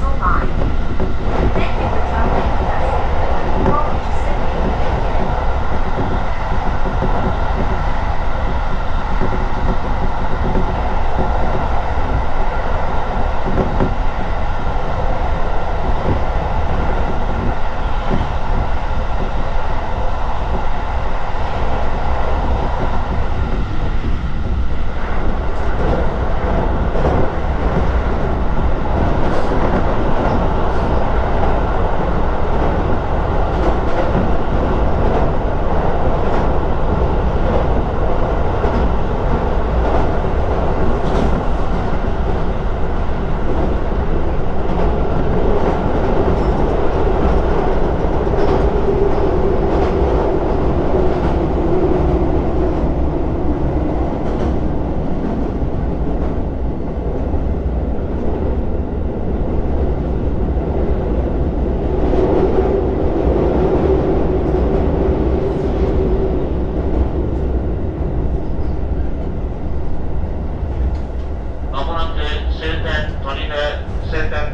Central Line.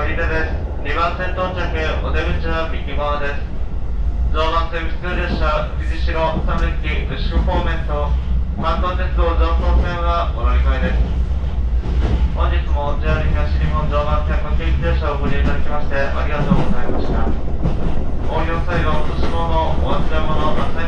2番線到着お出口は右側です。常磐線普通列車藤代三駅牛久方面と関東鉄道常総線はお乗り換えです。本日も JR 東日本常磐線の定期列車をご利用いただきましてありがとうございました。お降りの際はお年物お忘れ物